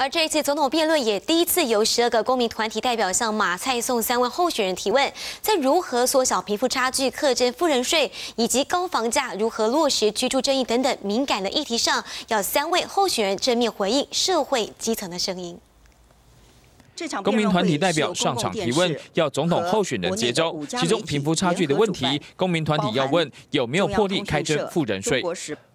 而这一次总统辩论也第一次由十二个公民团体代表向马蔡宋三位候选人提问，在如何缩小贫富差距、课征富人税以及高房价如何落实居住正义等等敏感的议题上，要三位候选人正面回应社会基层的声音。公民团体代表上场提问，要总统候选人接招。其中贫富差距的问题，公民团体要问有没有破例开征富人税，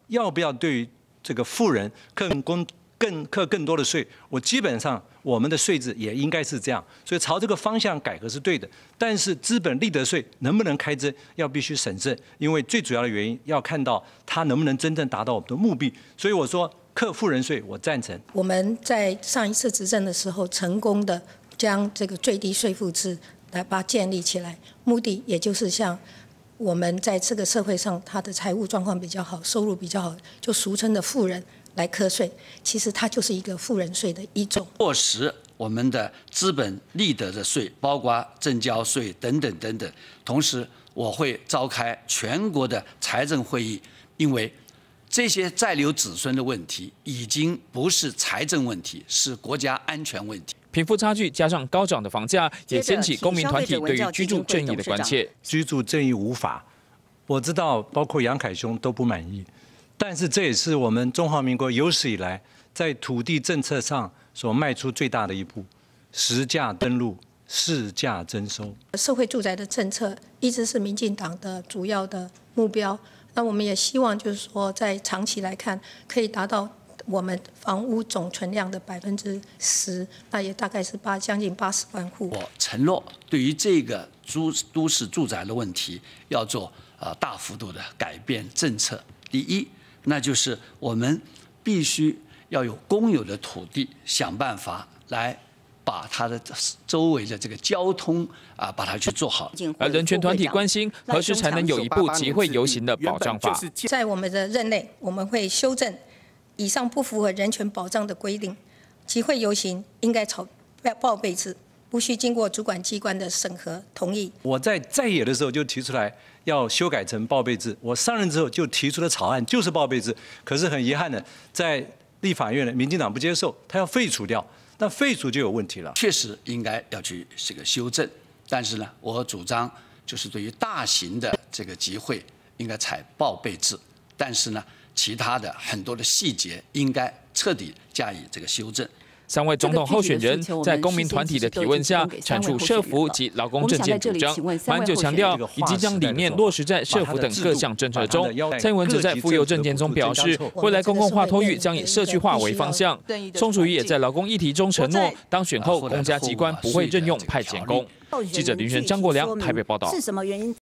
要不要对于这个富人更公。更课更多的税，我基本上我们的税制也应该是这样，所以朝这个方向改革是对的。但是资本利得税能不能开征，要必须审慎，因为最主要的原因要看到它能不能真正达到我们的目的。所以我说课富人税，我赞成。我们在上一次执政的时候，成功的将这个最低税负制来把它建立起来，目的也就是像我们在这个社会上，他的财务状况比较好，收入比较好，就俗称的富人。来课税，其实它就是一个富人税的一种落实我们的资本利得的税，包括证交税等等等等。同时，我会召开全国的财政会议，因为这些在留子孙的问题已经不是财政问题，是国家安全问题。贫富差距加上高涨的房价，也掀起公民团体对于居住正义的关切。居住正义无法，我知道，包括杨凯兄都不满意。但是这也是我们中华民国有史以来在土地政策上所迈出最大的一步，实价登录、市价征收。社会住宅的政策一直是民进党的主要的目标。那我们也希望就是说，在长期来看，可以达到我们房屋总存量的百分之十，那也大概是八将近八十万户。我承诺，对于这个租都市住宅的问题，要做呃大幅度的改变政策。第一。那就是我们必须要有公有的土地，想办法来把它的周围的这个交通啊，把它去做好。而人权团体关心何时才能有一部集会游行的保障法？在我们的任内，我们会修正以上不符合人权保障的规定，集会游行应该朝报备制。不需经过主管机关的审核同意。我在在野的时候就提出来要修改成报备制，我上任之后就提出了草案，就是报备制。可是很遗憾的，在立法院呢，民进党不接受，他要废除掉。但废除就有问题了。确实应该要去这个修正，但是呢，我主张就是对于大型的这个集会应该采报备制，但是呢，其他的很多的细节应该彻底加以这个修正。三位总统候选人在公民团体的提问下，阐述社福及劳工政见主张。马英九强调，已经将理念落实在社福等各项政策中。蔡英文则在妇幼政见中表示，未来公共化托育将以社区化为方向。宋楚瑜也在劳工议题中承诺，当选后公家机关不会任用派遣工。记者林璇、张国良台北报道。是什么原因？